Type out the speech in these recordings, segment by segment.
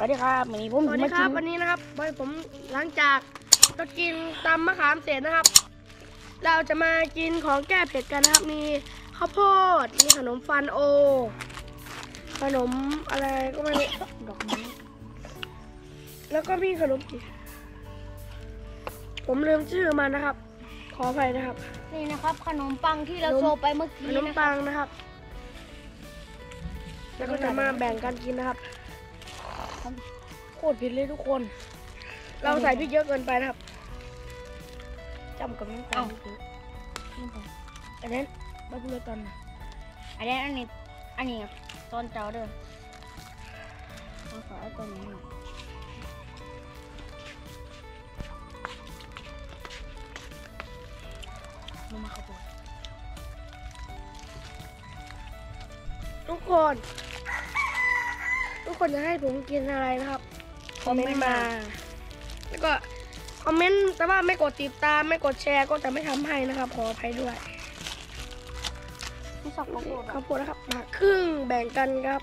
สวัสดีครับวันนี้ผมสวัสดีมาคกิรันบวันนี้นะครับวันผมหลังจากก็กินตำมะขามเสร็จนะครับ เราจะมากินของแก้เผ็ดกันนะครับ มีข้าวโพดมีขนมฟันโอ ขนมอะไรก็ไม่รู้ดอกไม้แล้วก็มีขนมจีผมลืมชื่อมันนะครับ ขออภัยนะครับ นี่นะครับ ขนมปังที่เราขนมโชว์ไปเมื่อขกี้นมนะคปัรับงนะครับ แล้วก็จะมาแบ่งกันกินนะครับ โคตรเผ็ดเลยทุกคน เราใส่พริกเยอะเกินไปนะครับจำกับน้ำตาลอันนั้นไม่พูดเลยตอนน่ะอันนี้อันนี้อันนี้ตอนเจ้าเด้อเอาฝาตอนนี้หน่อยลงมาข้าวโพดทุกคนทุก คนจะให้ผมกินอะไรนะครับ คอมเมนต์มา แล้วก็คอมเมนต์แต่ว่าไม่กดติดตามไม่กดแชร์ก็จะไม่ทำให้นะครับ ขออภัยด้วยไม่ชอบข้าวโพดข้าวโพดนะครับมาครึ่งแบ่งกันครับ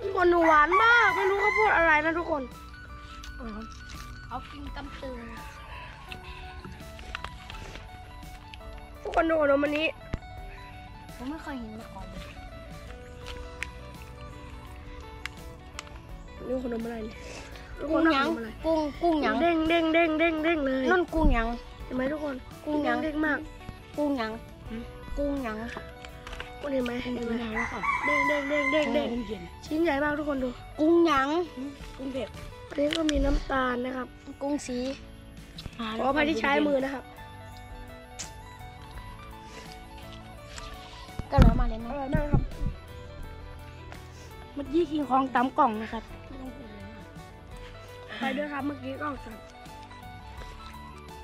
ทุกคนดูหวานมากไม่รู้ข้าวโพดอะไรนะทุกคนเขากินกำตึงทุกคนดูขนมอันนี้ ผมไม่เคยเห็นมาก่อนเลยนี่ขนมอะไรเนี่ยทุกคกุ้นงดูหยัขงนมอะไรกุ้งกุ้งหยังเด้งเด้งเด้งเด้งเด้งเลยนั่นกุ้งหยัง เห็นไหมทุกคนกุ้งหยังเด้งมาก กุ้งหยังกุ้งหยังคุณเห็นไหมเห็นกินไหมน้ำแล้วค่ะเด้งเด้งเด้งเด้งเด้งเย็นชิ้นใหญ่มากทุกคนดูกุ้งหยังกุ้งเผ็ดอันนี้ก็มีน้ำตาลนะครับกุ้งสีขออภัยที่ใช้มือนะครับ อมาเลยอนะร่อยมากครับเมื่อกี้กินของตำกล่องนะครับ ไปด้วยครับเมื่อกี้ก็สั่น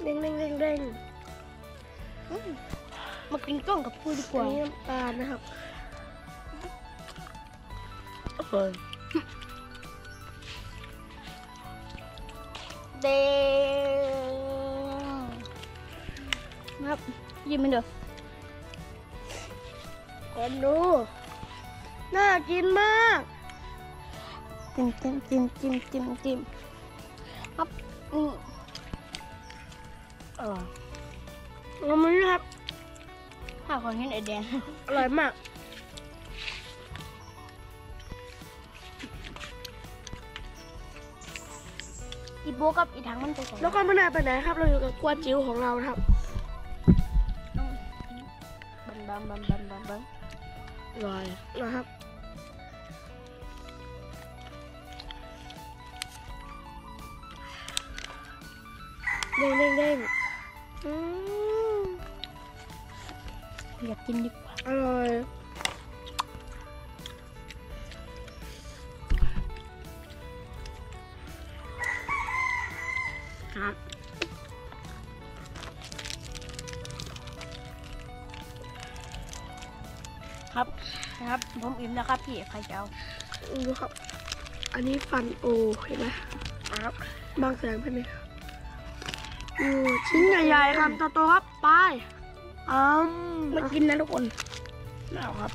เด้งเด้งเด้งเด้งมากินกล้องกับพูดดีกอันว่านี้น้ำตาลนะครับเออเด้งนะครับยิ้มมันเด้อ คนดู น่ากินมาก จิ้มจิ้มจิ้มจิ้มจิ้มจิ้มครับอืมอร่อยเราไม่ครับถ้าคนเห็นไอแดง อร่อยมากอีโบกับอีถังมันไปใส่แล้วก็ไม่ได้ไปไหนครับ เราอยู่กับกวนจิ๋วของเรานะครับ บันบันบันบันบันบันอร่อย ครับเด้งเด้งเด้งอืมอยากกินดีกว่าอร่อยครับครับนะครับ ผมอิ่มแล้วครับพี่ใครจะเอาดูครับ อันนี้ฟันโอเห็นไหมครับบางแสนไปไหมครับอือชิ้นใหญ่ๆคำโตๆครับไปอืมมากินนะทุกคนน่าครับ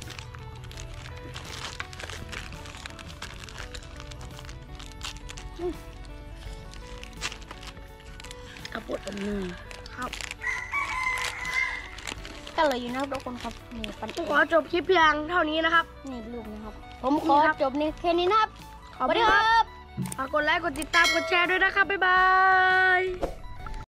ข้าวโพดอันหนึงครับ ก็เลยอยู่นะทุกคนครับนี่ปันผมขอจบคลิปเพียงเท่านี้นะครับ นี่ลูกนะครับ ผมขอนี่ครับจบนี่แค่นี้นะครับขอบสวัสคุดีณคครัรับบฝากกดไลค์กดติดตามกดแชร์ด้วยนะครับบ๊ายบาย